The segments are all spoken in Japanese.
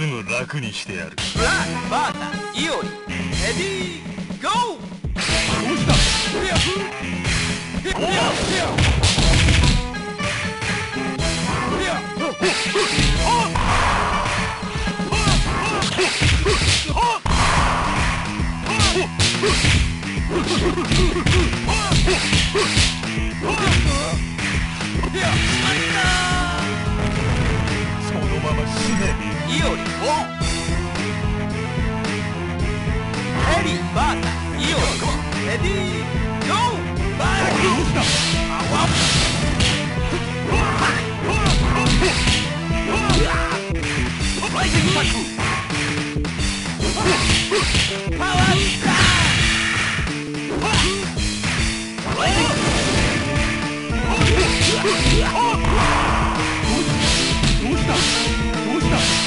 すぐ楽にしてやる。ブラックバータイオリレディーゴー。どうしたそのまま死ねイオリオンヘリーバータイオリレディーゴーバーどうしたアワライジングタックパワースターラ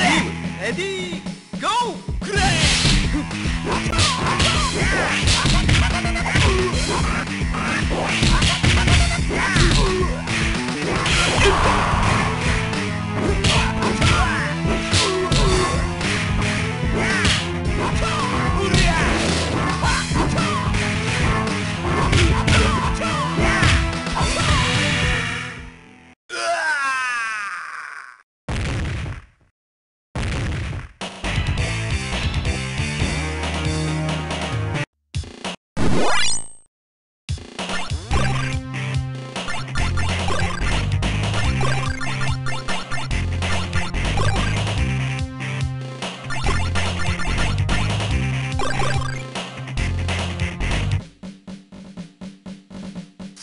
バー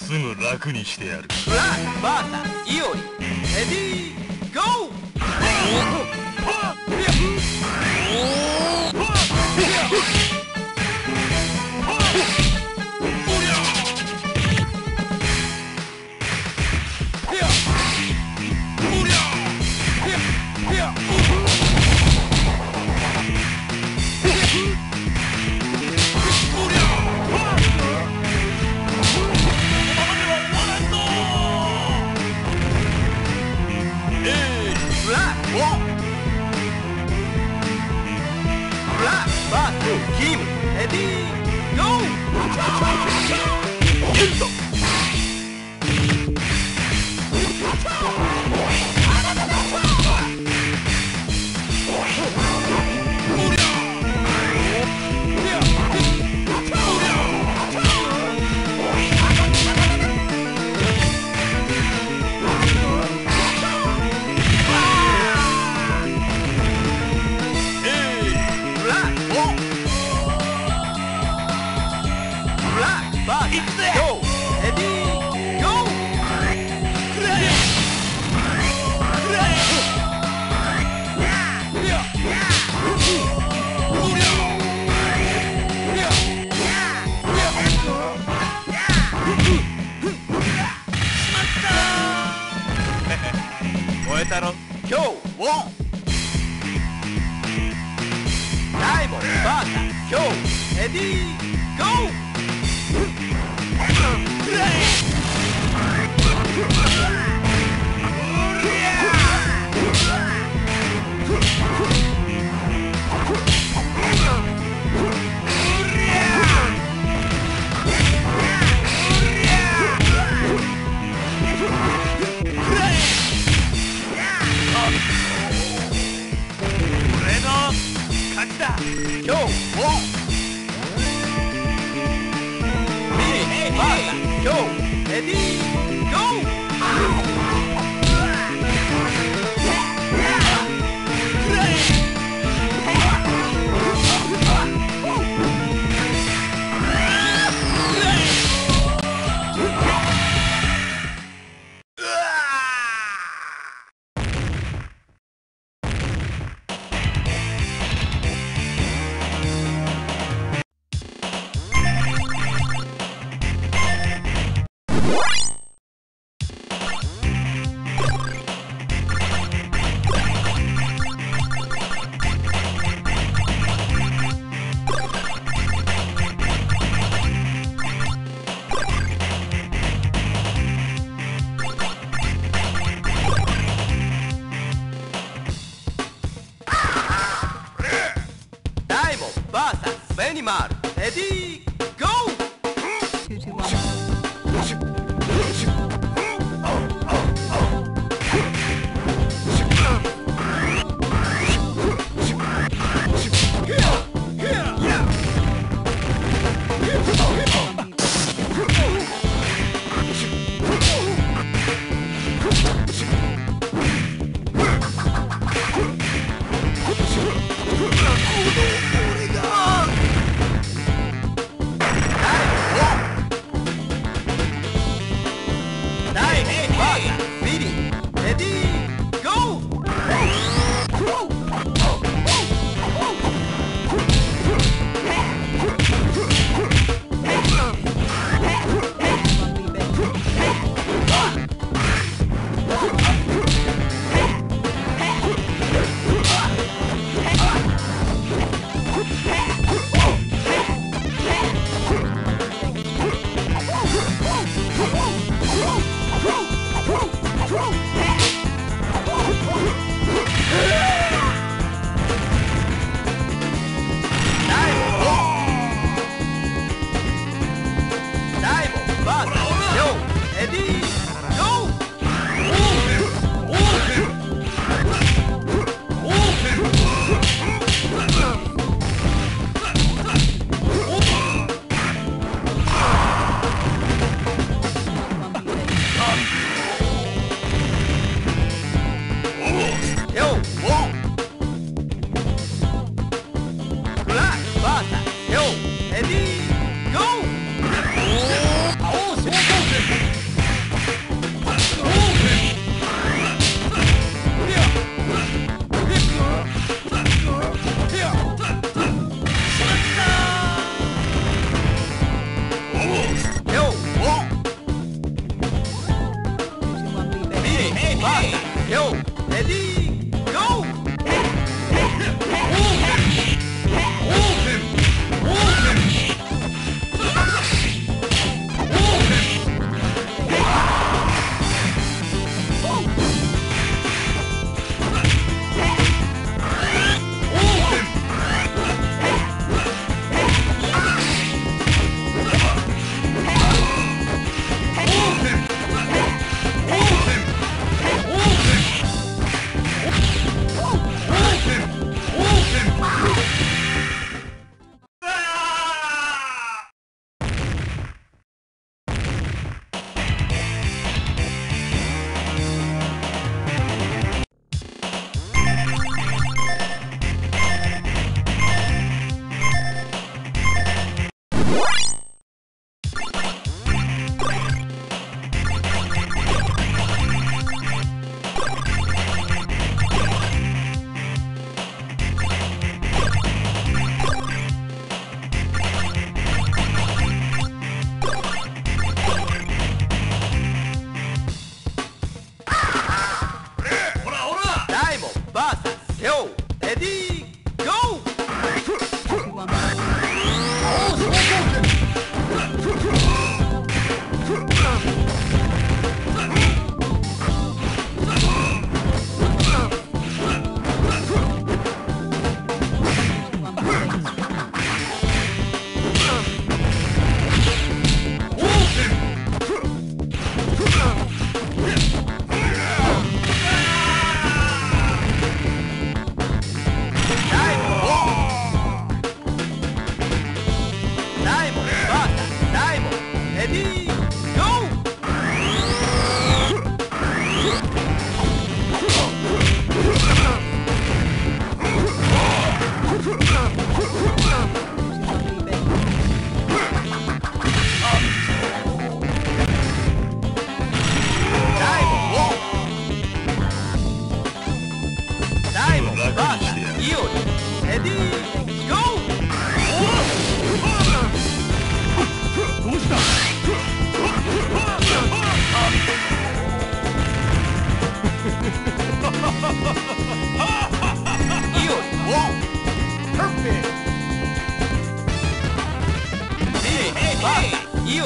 すぐ楽にしてやる。ブラックバータイオリレディーゴー！バックキムレディーゴー on. Diamond, Bata, Joe, Eddie, go!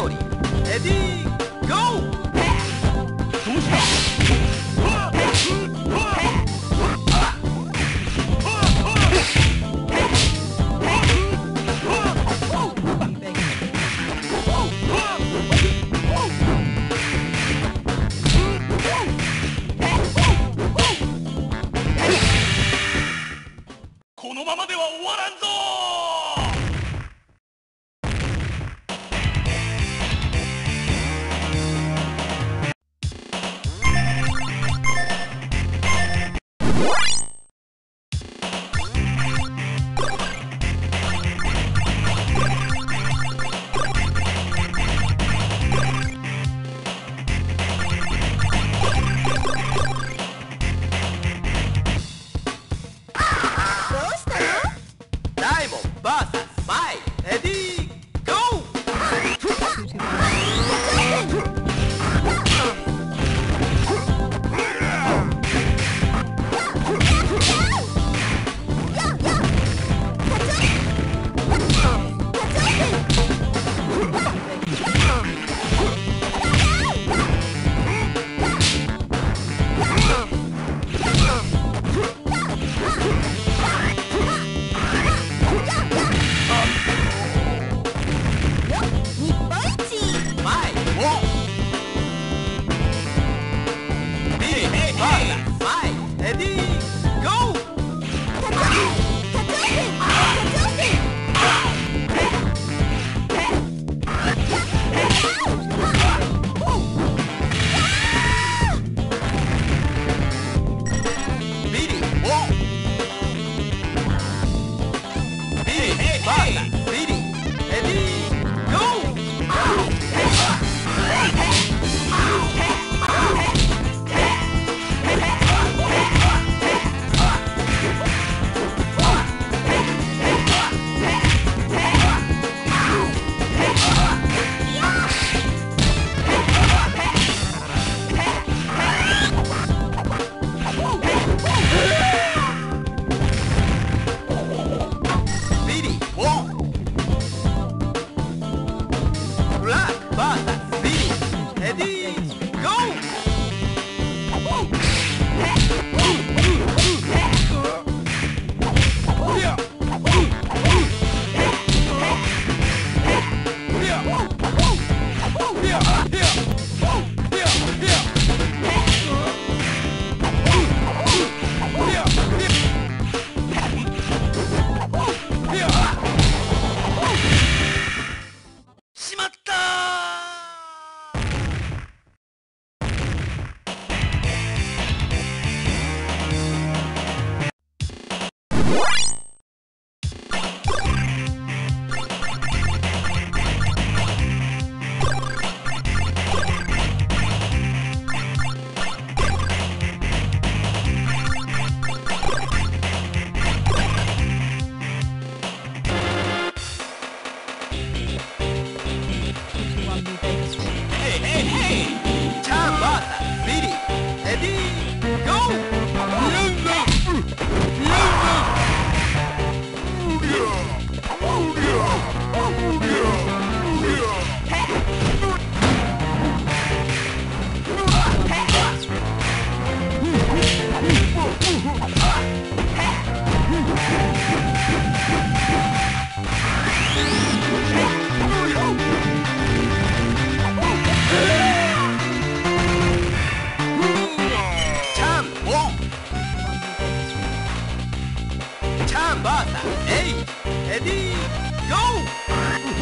イオリレディー。Lambada. Hey, Eddie, go!